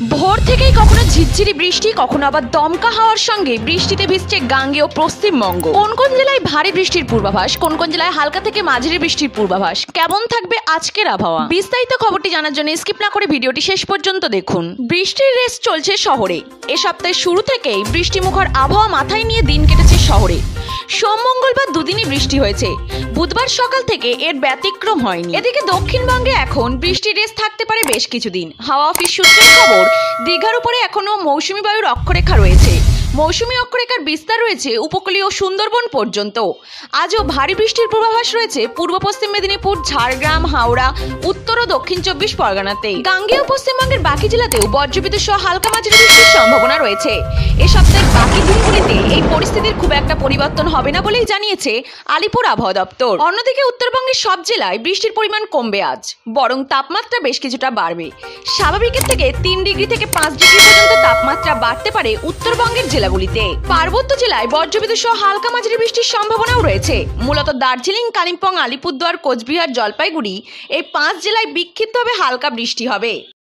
ভোর থেকেই কখনো ঝিরঝিরি বৃষ্টি, কখনো আবার দমকা হাওয়ার সঙ্গে বৃষ্টিতে ভিজছে গাঙ্গেয় পশ্চিমবঙ্গ। কোন কোন জেলায় ভারী বৃষ্টির পূর্বাভাস, কোন কোন জেলায় হালকা থেকে মাঝারি বৃষ্টির পূর্বাভাস? কেমন থাকবে আজকের আবহাওয়া? বিস্তারিত খবরটি জানার জন্য স্কিপ না করে ভিডিওটি শেষ পর্যন্ত দেখুন। বৃষ্টির রেস চলছে শহরে। এ সপ্তাহের শুরু থেকেই বৃষ্টিমুখর আবহাওয়া মাথায় নিয়ে দিন কেটেছে শহরে। দুদিনই বৃষ্টি হয়েছে। বুধবার সকাল থেকে এর ব্যতিক্রম হয়নি। এদিকে দক্ষিণবঙ্গে এখন বৃষ্টির রেস থাকতে পারে বেশ কিছুদিন। হাওয়া অফিস সূত্রের খবর, দীঘার উপরে এখনও মৌসুমী বায়ুর অক্ষরেখা রয়েছে। মৌসুমী অক্ষরেখার বিস্তার রয়েছে উপকূলীয় সুন্দরবন পর্যন্ত। আজও ভারী বৃষ্টির পূর্বাভাস রয়েছে পূর্ব পশ্চিম মেদিনীপুর, ঝাড়গ্রাম, হাওড়া, উত্তর ও দক্ষিণ চব্বিশ পরগনাতে গাঙ্গেয় পশ্চিমবঙ্গের বাকি জেলাতেও বজ্রবিদ্যুৎ সহ হালকা মাঝারি বৃষ্টির সম্ভাবনা রয়েছে। এ সপ্তাহের দিনগুলিতে এই পরিস্থিতির খুব একটা পরিবর্তন হবে না বলেই জানিয়েছে আলিপুর আবহাওয়া দপ্তর। অন্যদিকে উত্তরবঙ্গের সব জেলায় বৃষ্টির পরিমাণ কমবে আজ, বরং তাপমাত্রা বেশ কিছুটা বাড়বে। স্বাভাবিকের থেকে তিন ডিগ্রি থেকে পাঁচ ডিগ্রি পর্যন্ত তাপমাত্রা বাড়তে পারে উত্তরবঙ্গের জেলাগুলিতে। পার্বত্য জেলায় বজ্রবিদ্যুৎ সহ হালকা মাঝারি বৃষ্টির সম্ভাবনাও রয়েছে। মূলত দার্জিলিং, কালিম্পং, আলিপুরদুয়ার, কোচবিহার, জলপাইগুড়ি এই পাঁচ জেলায় বিক্ষিপ্তভাবে হালকা বৃষ্টি হবে।